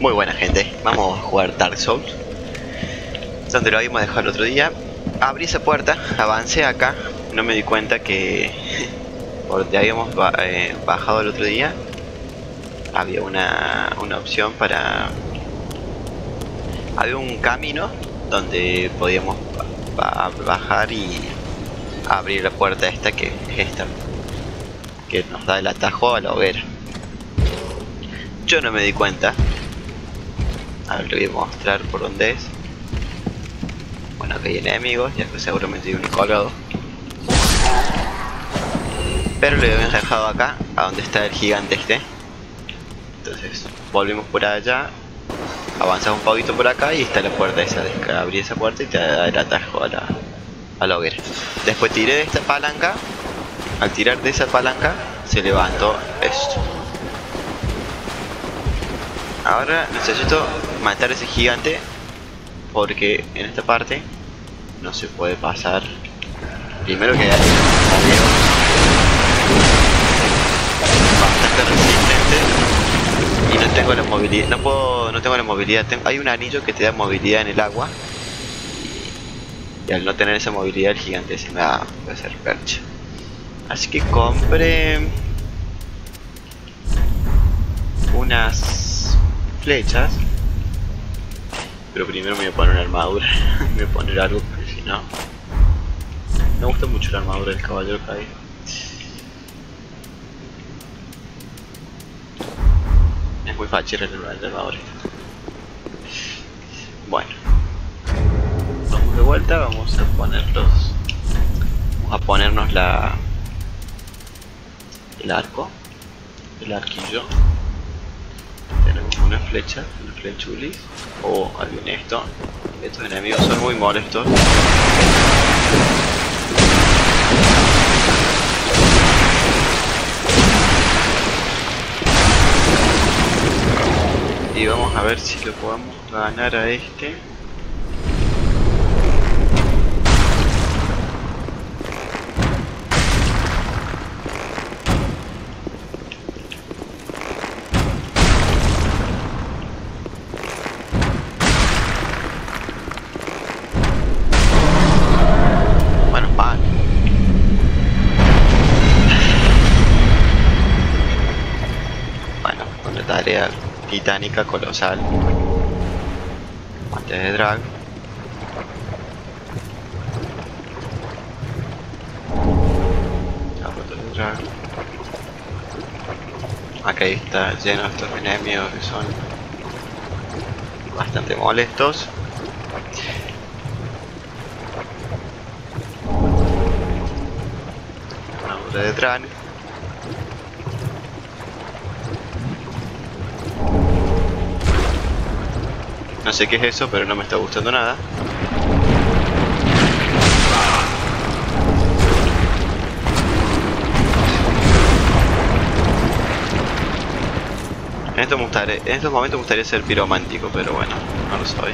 Muy buena gente, vamos a jugar Dark Souls. Donde lo habíamos dejado el otro día. Abrí esa puerta, avancé acá. No me di cuenta que Por donde habíamos eh, bajado el otro día Había una, una opción para Había un camino Donde podíamos bajar y Abrir la puerta esta que es esta Que nos da el atajo a la hoguera Yo no me di cuenta a ver, le voy a mostrar por dónde es. Bueno, acá hay enemigos, ya que seguramente hay un colgado. Pero lo habíamos dejado acá, a donde está el gigante este. Entonces, volvemos por allá. Avanzamos un poquito por acá y está la puerta esa. Abrí esa puerta y te da el atajo a la, a la hoguera. Después tiré de esta palanca. Al tirar de esa palanca, se levantó esto. Ahora necesito matar a ese gigante porque en esta parte no se puede pasar. Primero que hay bastante resistente y no tengo la movilidad, no puedo, no tengo la movilidad. hay un anillo que te da movilidad en el agua y, al no tener esa movilidad el gigante se me va a hacer percha. Así que compré unas flechas pero primero me voy a poner una armadura. me voy a poner algo porque si no... Me gusta mucho la armadura del caballero caído. Es muy fachera la armadura. Bueno. Vamos de vuelta, vamos a ponerlos... Vamos a ponernos la... El arco. El arquillo una flecha, una flechulis o algo en esto. Estos enemigos son muy molestos. Y vamos a ver si lo podemos ganar a este. Titánica colosal. Antes de drag. de drag. Acá está lleno de estos enemigos que son bastante molestos. Una de drag. No sé qué es eso, pero no me está gustando nada. En estos, en estos momentos me gustaría ser piromántico, pero bueno, no lo soy.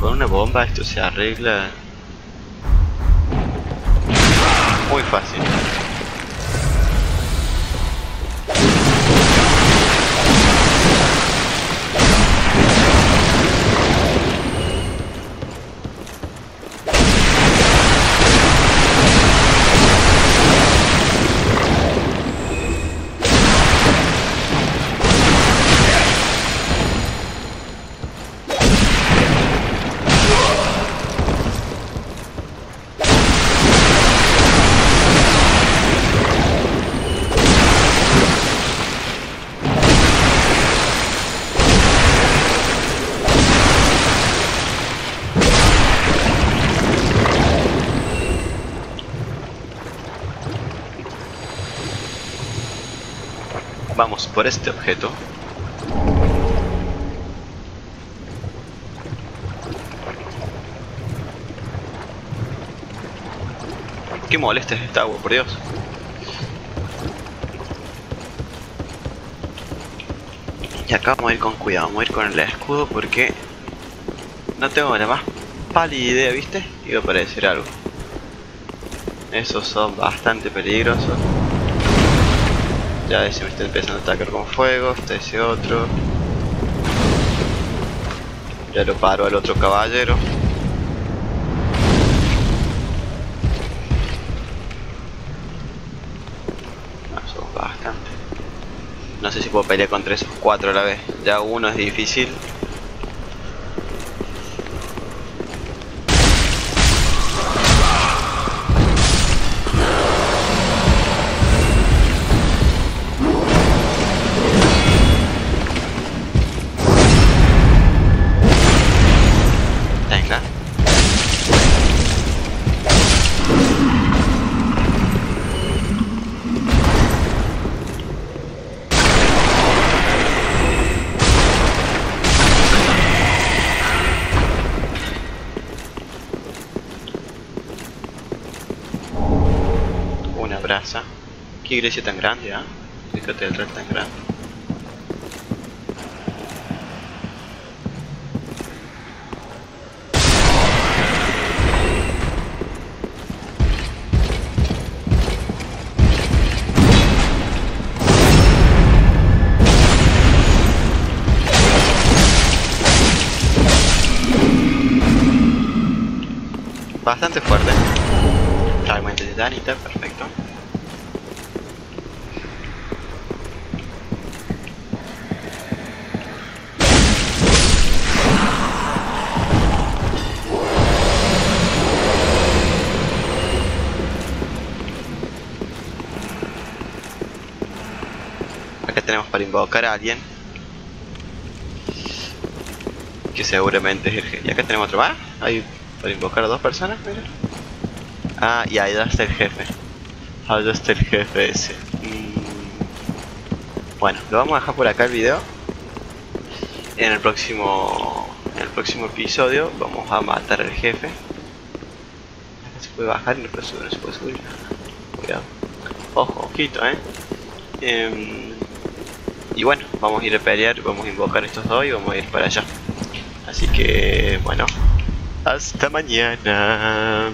Con una bomba esto se arregla muy fácil. Por este objeto. Qué molesta es esta agua, por Dios. Y acá vamos a ir con cuidado, vamos a ir con el escudo porque no tengo la más pálida idea, ¿viste? Iba a aparecer algo. Esos son bastante peligrosos. Ya me está empezando a atacar con fuego, está ese otro. Ya lo paro al otro caballero. No sé si puedo pelear contra esos cuatro a la vez. Ya uno es difícil. Qué iglesia tan grande, ¿ah? ¿eh? Qué catedral tan grande. Bastante fuerte. Fragmento de Danita, perfecto. Tenemos para invocar a alguien. Que seguramente es el jefe. Y acá tenemos otro más. Hay para invocar a dos personas, Ah, y ahí está el jefe. Ahí está el jefe ese. Mm. Bueno, lo vamos a dejar por acá el video. En el próximo. En el próximo episodio vamos a matar al jefe. Se puede bajar y no, no se puede subir. Cuidado. Ojo, ojito, eh. Em, y bueno, vamos a ir a pelear, vamos a invocar estos dos y vamos a ir para allá. Así que, bueno, hasta mañana.